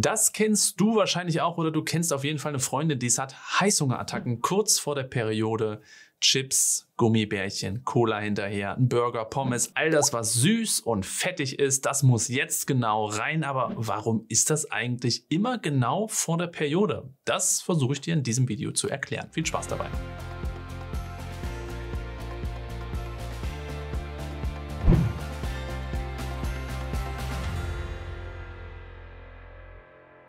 Das kennst du wahrscheinlich auch oder du kennst auf jeden Fall eine Freundin, die es hat Heißhungerattacken kurz vor der Periode. Chips, Gummibärchen, Cola hinterher, ein Burger, Pommes, all das, was süß und fettig ist, das muss jetzt genau rein. Aber warum ist das eigentlich immer genau vor der Periode? Das versuche ich dir in diesem Video zu erklären. Viel Spaß dabei.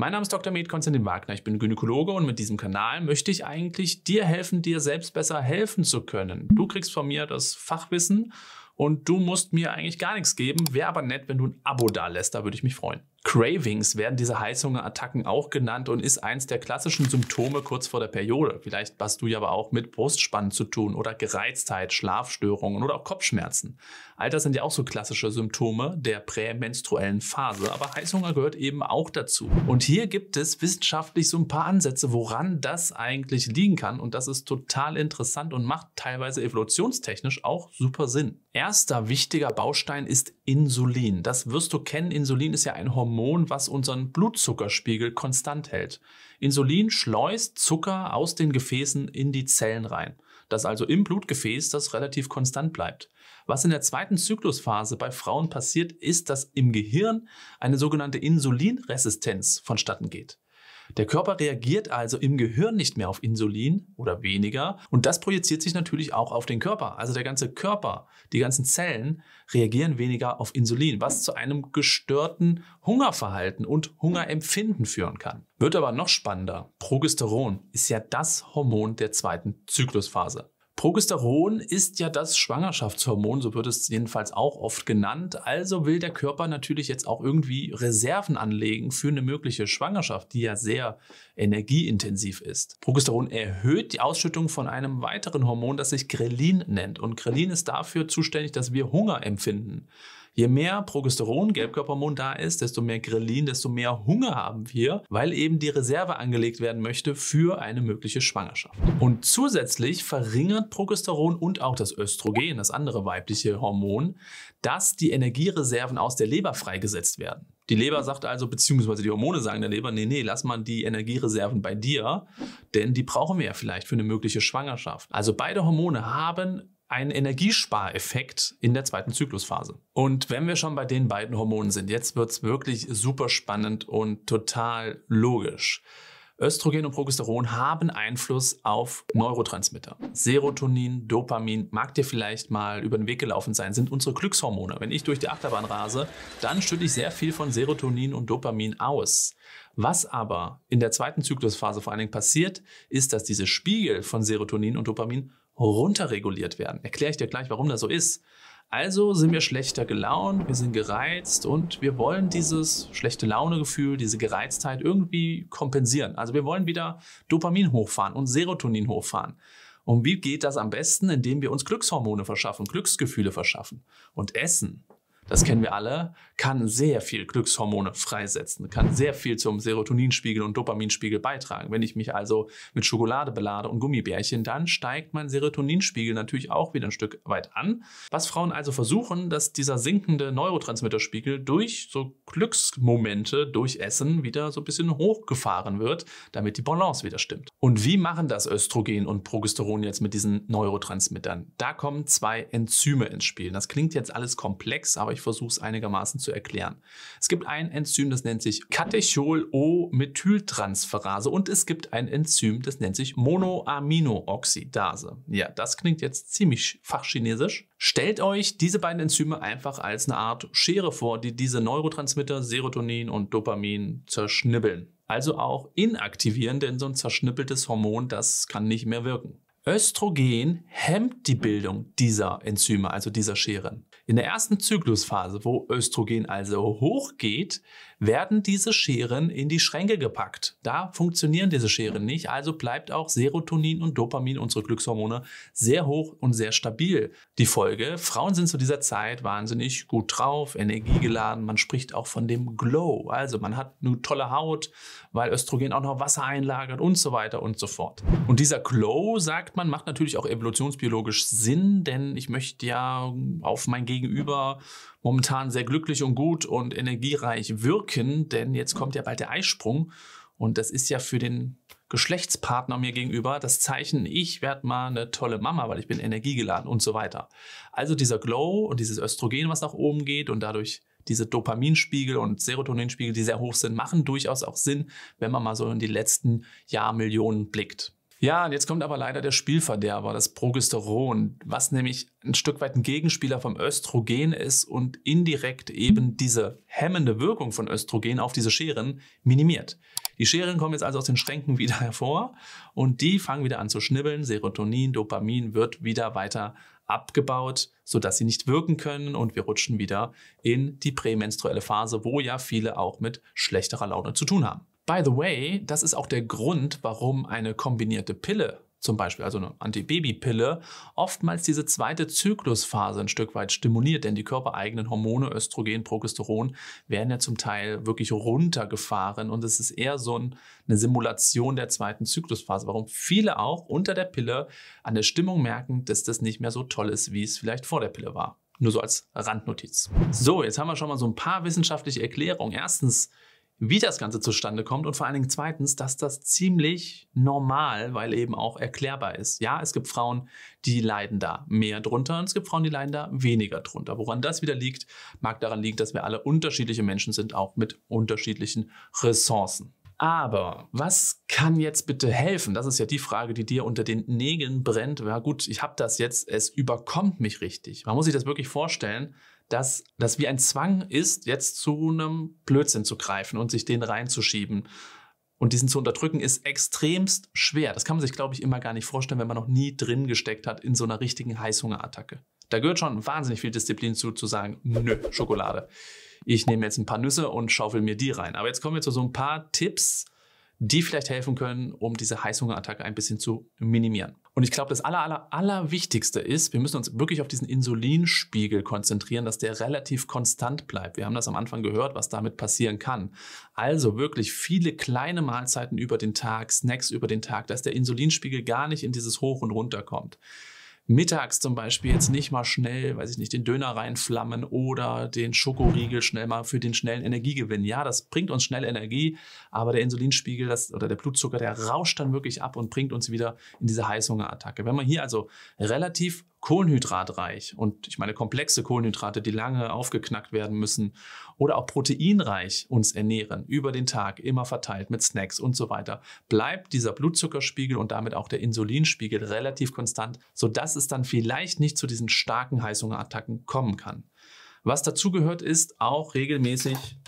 Mein Name ist Dr. Med Konstantin Wagner. Ich bin Gynäkologe und mit diesem Kanal möchte ich eigentlich dir helfen, dir selbst besser helfen zu können. Du kriegst von mir das Fachwissen und du musst mir eigentlich gar nichts geben. Wäre aber nett, wenn du ein Abo da lässt, da würde ich mich freuen. Cravings werden diese Heißhungerattacken auch genannt und ist eins der klassischen Symptome kurz vor der Periode. Vielleicht hast du ja aber auch mit Brustspannen zu tun oder Gereiztheit, Schlafstörungen oder auch Kopfschmerzen. All das sind ja auch so klassische Symptome der prämenstruellen Phase, aber Heißhunger gehört eben auch dazu. Und hier gibt es wissenschaftlich so ein paar Ansätze, woran das eigentlich liegen kann und das ist total interessant und macht teilweise evolutionstechnisch auch super Sinn. Erster wichtiger Baustein ist Insulin. Das wirst du kennen. Insulin ist ja ein Hormon Hormon, was unseren Blutzuckerspiegel konstant hält. Insulin schleust Zucker aus den Gefäßen in die Zellen rein. Das also im Blutgefäß, das relativ konstant bleibt. Was in der zweiten Zyklusphase bei Frauen passiert, ist, dass im Gehirn eine sogenannte Insulinresistenz vonstatten geht. Der Körper reagiert also im Gehirn nicht mehr auf Insulin oder weniger und das projiziert sich natürlich auch auf den Körper. Also der ganze Körper, die ganzen Zellen reagieren weniger auf Insulin, was zu einem gestörten Hungerverhalten und Hungerempfinden führen kann. Wird aber noch spannender. Progesteron ist ja das Hormon der zweiten Zyklusphase. Progesteron ist ja das Schwangerschaftshormon, so wird es jedenfalls auch oft genannt. Also will der Körper natürlich jetzt auch irgendwie Reserven anlegen für eine mögliche Schwangerschaft, die ja sehr energieintensiv ist. Progesteron erhöht die Ausschüttung von einem weiteren Hormon, das sich Grelin nennt. Und Grelin ist dafür zuständig, dass wir Hunger empfinden. Je mehr Progesteron, Gelbkörperhormon da ist, desto mehr Grelin, desto mehr Hunger haben wir, weil eben die Reserve angelegt werden möchte für eine mögliche Schwangerschaft. Und zusätzlich verringert Progesteron und auch das Östrogen, das andere weibliche Hormon, dass die Energiereserven aus der Leber freigesetzt werden. Die Leber sagt also, beziehungsweise die Hormone sagen der Leber, nee, nee, lass mal die Energiereserven bei dir, denn die brauchen wir ja vielleicht für eine mögliche Schwangerschaft. Also beide Hormone haben einen Energiespareffekt in der zweiten Zyklusphase. Und wenn wir schon bei den beiden Hormonen sind, jetzt wird es wirklich super spannend und total logisch. Östrogen und Progesteron haben Einfluss auf Neurotransmitter. Serotonin, Dopamin, mag dir vielleicht mal über den Weg gelaufen sein, sind unsere Glückshormone. Wenn ich durch die Achterbahn rase, dann schütte ich sehr viel von Serotonin und Dopamin aus. Was aber in der zweiten Zyklusphase vor allen Dingen passiert, ist, dass diese Spiegel von Serotonin und Dopamin runterreguliert werden. Erkläre ich dir gleich, warum das so ist. Also sind wir schlechter gelaunt, wir sind gereizt und wir wollen dieses schlechte Launegefühl, diese Gereiztheit irgendwie kompensieren. Also wir wollen wieder Dopamin hochfahren und Serotonin hochfahren. Und wie geht das am besten? Indem wir uns Glückshormone verschaffen, Glücksgefühle verschaffen. Und Essen das kennen wir alle, kann sehr viel Glückshormone freisetzen, kann sehr viel zum Serotoninspiegel und Dopaminspiegel beitragen. Wenn ich mich also mit Schokolade belade und Gummibärchen, dann steigt mein Serotoninspiegel natürlich auch wieder ein Stück weit an. Was Frauen also versuchen, dass dieser sinkende Neurotransmitterspiegel durch so Glücksmomente, durch Essen wieder so ein bisschen hochgefahren wird, damit die Balance wieder stimmt. Und wie machen das Östrogen und Progesteron jetzt mit diesen Neurotransmittern? Da kommen zwei Enzyme ins Spiel. Das klingt jetzt alles komplex, aber ich ich versuche es einigermaßen zu erklären. Es gibt ein Enzym, das nennt sich Katechol-O-Methyltransferase und es gibt ein Enzym, das nennt sich Monoaminooxidase. Ja, das klingt jetzt ziemlich fachchinesisch. Stellt euch diese beiden Enzyme einfach als eine Art Schere vor, die diese Neurotransmitter Serotonin und Dopamin zerschnibbeln. Also auch inaktivieren, denn so ein zerschnippeltes Hormon, das kann nicht mehr wirken. Östrogen hemmt die Bildung dieser Enzyme, also dieser Scheren. In der ersten Zyklusphase, wo Östrogen also hochgeht, werden diese Scheren in die Schränke gepackt. Da funktionieren diese Scheren nicht, also bleibt auch Serotonin und Dopamin, unsere Glückshormone, sehr hoch und sehr stabil. Die Folge, Frauen sind zu dieser Zeit wahnsinnig gut drauf, energiegeladen, man spricht auch von dem Glow, also man hat eine tolle Haut, weil Östrogen auch noch Wasser einlagert und so weiter und so fort. Und dieser Glow, sagt man, macht natürlich auch evolutionsbiologisch Sinn, denn ich möchte ja auf mein Gegenüber momentan sehr glücklich und gut und energiereich wirken, denn jetzt kommt ja bald der Eisprung und das ist ja für den Geschlechtspartner mir gegenüber das Zeichen, ich werde mal eine tolle Mama, weil ich bin energiegeladen und so weiter. Also dieser Glow und dieses Östrogen, was nach oben geht und dadurch diese Dopaminspiegel und Serotoninspiegel, die sehr hoch sind, machen durchaus auch Sinn, wenn man mal so in die letzten Jahrmillionen blickt. Ja, und jetzt kommt aber leider der Spielverderber, das Progesteron, was nämlich ein Stück weit ein Gegenspieler vom Östrogen ist und indirekt eben diese hemmende Wirkung von Östrogen auf diese Scheren minimiert. Die Scheren kommen jetzt also aus den Schränken wieder hervor und die fangen wieder an zu schnibbeln. Serotonin, Dopamin wird wieder weiter abgebaut, sodass sie nicht wirken können und wir rutschen wieder in die prämenstruelle Phase, wo ja viele auch mit schlechterer Laune zu tun haben. By the way, das ist auch der Grund, warum eine kombinierte Pille, zum Beispiel also eine Antibabypille, oftmals diese zweite Zyklusphase ein Stück weit stimuliert, denn die körpereigenen Hormone, Östrogen, Progesteron, werden ja zum Teil wirklich runtergefahren und es ist eher so eine Simulation der zweiten Zyklusphase, warum viele auch unter der Pille an der Stimmung merken, dass das nicht mehr so toll ist, wie es vielleicht vor der Pille war. Nur so als Randnotiz. So, jetzt haben wir schon mal so ein paar wissenschaftliche Erklärungen. Erstens, wie das Ganze zustande kommt und vor allen Dingen zweitens, dass das ziemlich normal, weil eben auch erklärbar ist. Ja, es gibt Frauen, die leiden da mehr drunter und es gibt Frauen, die leiden da weniger drunter. Woran das wieder liegt, mag daran liegen, dass wir alle unterschiedliche Menschen sind, auch mit unterschiedlichen Ressourcen. Aber was kann jetzt bitte helfen? Das ist ja die Frage, die dir unter den Nägeln brennt. Ja gut, ich habe das jetzt, es überkommt mich richtig. Man muss sich das wirklich vorstellen dass das wie ein Zwang ist, jetzt zu einem Blödsinn zu greifen und sich den reinzuschieben. Und diesen zu unterdrücken ist extremst schwer. Das kann man sich, glaube ich, immer gar nicht vorstellen, wenn man noch nie drin gesteckt hat in so einer richtigen Heißhungerattacke. Da gehört schon wahnsinnig viel Disziplin zu, zu sagen, nö, Schokolade. Ich nehme jetzt ein paar Nüsse und schaufel mir die rein. Aber jetzt kommen wir zu so ein paar Tipps, die vielleicht helfen können, um diese Heißhungerattacke ein bisschen zu minimieren. Und ich glaube, das aller, aller, aller Wichtigste ist, wir müssen uns wirklich auf diesen Insulinspiegel konzentrieren, dass der relativ konstant bleibt. Wir haben das am Anfang gehört, was damit passieren kann. Also wirklich viele kleine Mahlzeiten über den Tag, Snacks über den Tag, dass der Insulinspiegel gar nicht in dieses Hoch und Runter kommt mittags zum Beispiel jetzt nicht mal schnell, weiß ich nicht, den Döner reinflammen oder den Schokoriegel schnell mal für den schnellen Energiegewinn. Ja, das bringt uns schnell Energie, aber der Insulinspiegel das, oder der Blutzucker, der rauscht dann wirklich ab und bringt uns wieder in diese Heißhungerattacke. Wenn man hier also relativ kohlenhydratreich und ich meine komplexe Kohlenhydrate, die lange aufgeknackt werden müssen oder auch proteinreich uns ernähren über den Tag, immer verteilt mit Snacks und so weiter, bleibt dieser Blutzuckerspiegel und damit auch der Insulinspiegel relativ konstant, sodass es dann vielleicht nicht zu diesen starken Heißhungerattacken kommen kann. Was dazu gehört, ist auch regelmäßig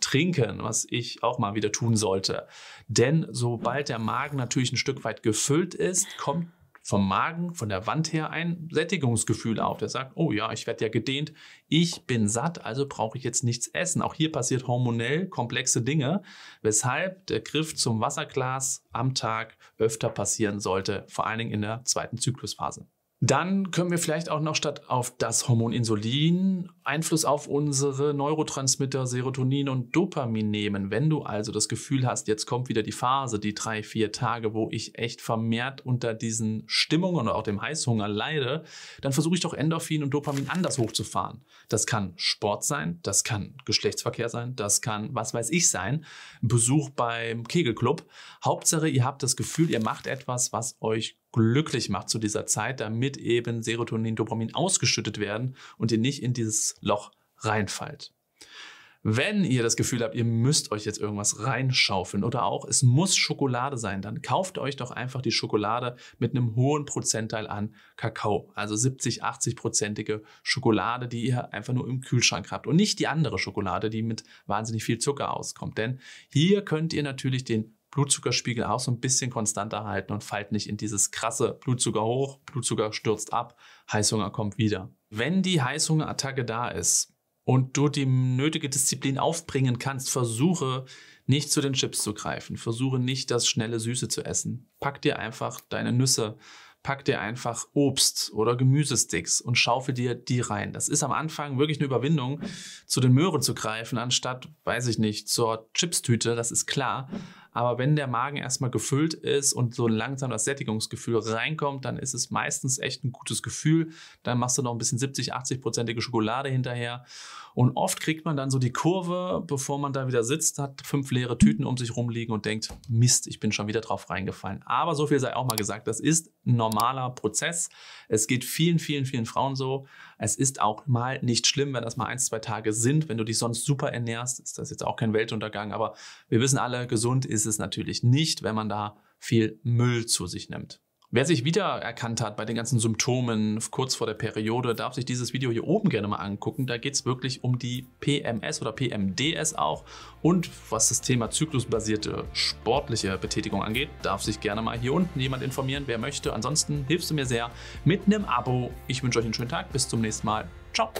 trinken, was ich auch mal wieder tun sollte. Denn sobald der Magen natürlich ein Stück weit gefüllt ist, kommt vom Magen, von der Wand her ein Sättigungsgefühl auf. Der sagt, oh ja, ich werde ja gedehnt, ich bin satt, also brauche ich jetzt nichts essen. Auch hier passiert hormonell komplexe Dinge, weshalb der Griff zum Wasserglas am Tag öfter passieren sollte, vor allen Dingen in der zweiten Zyklusphase. Dann können wir vielleicht auch noch statt auf das Hormon Insulin Einfluss auf unsere Neurotransmitter Serotonin und Dopamin nehmen. Wenn du also das Gefühl hast, jetzt kommt wieder die Phase, die drei, vier Tage, wo ich echt vermehrt unter diesen Stimmungen oder auch dem Heißhunger leide, dann versuche ich doch Endorphin und Dopamin anders hochzufahren. Das kann Sport sein, das kann Geschlechtsverkehr sein, das kann was weiß ich sein, Besuch beim Kegelclub. Hauptsache, ihr habt das Gefühl, ihr macht etwas, was euch glücklich macht zu dieser Zeit, damit eben Serotonin, Dopamin ausgeschüttet werden und ihr nicht in dieses Loch reinfallt. Wenn ihr das Gefühl habt, ihr müsst euch jetzt irgendwas reinschaufeln oder auch es muss Schokolade sein, dann kauft euch doch einfach die Schokolade mit einem hohen Prozentteil an Kakao. Also 70, 80 prozentige Schokolade, die ihr einfach nur im Kühlschrank habt und nicht die andere Schokolade, die mit wahnsinnig viel Zucker auskommt. Denn hier könnt ihr natürlich den Blutzuckerspiegel auch so ein bisschen konstanter halten und fallt nicht in dieses krasse Blutzucker hoch, Blutzucker stürzt ab, Heißhunger kommt wieder. Wenn die Heißhungerattacke da ist und du die nötige Disziplin aufbringen kannst, versuche nicht zu den Chips zu greifen, versuche nicht das schnelle Süße zu essen. Pack dir einfach deine Nüsse, pack dir einfach Obst oder Gemüsesticks und schaufel dir die rein. Das ist am Anfang wirklich eine Überwindung, zu den Möhren zu greifen, anstatt, weiß ich nicht, zur Chipstüte, das ist klar. Aber wenn der Magen erstmal gefüllt ist und so langsam das Sättigungsgefühl reinkommt, dann ist es meistens echt ein gutes Gefühl. Dann machst du noch ein bisschen 70, 80-prozentige Schokolade hinterher. Und oft kriegt man dann so die Kurve, bevor man da wieder sitzt, hat fünf leere Tüten um sich rumliegen und denkt, Mist, ich bin schon wieder drauf reingefallen. Aber so viel sei auch mal gesagt, das ist ein normaler Prozess. Es geht vielen, vielen, vielen Frauen so. Es ist auch mal nicht schlimm, wenn das mal ein, zwei Tage sind. Wenn du dich sonst super ernährst, ist das jetzt auch kein Weltuntergang. Aber wir wissen alle, gesund ist es natürlich nicht, wenn man da viel Müll zu sich nimmt. Wer sich wiedererkannt hat bei den ganzen Symptomen kurz vor der Periode, darf sich dieses Video hier oben gerne mal angucken. Da geht es wirklich um die PMS oder PMDS auch. Und was das Thema zyklusbasierte sportliche Betätigung angeht, darf sich gerne mal hier unten jemand informieren, wer möchte. Ansonsten hilfst du mir sehr mit einem Abo. Ich wünsche euch einen schönen Tag. Bis zum nächsten Mal. Ciao.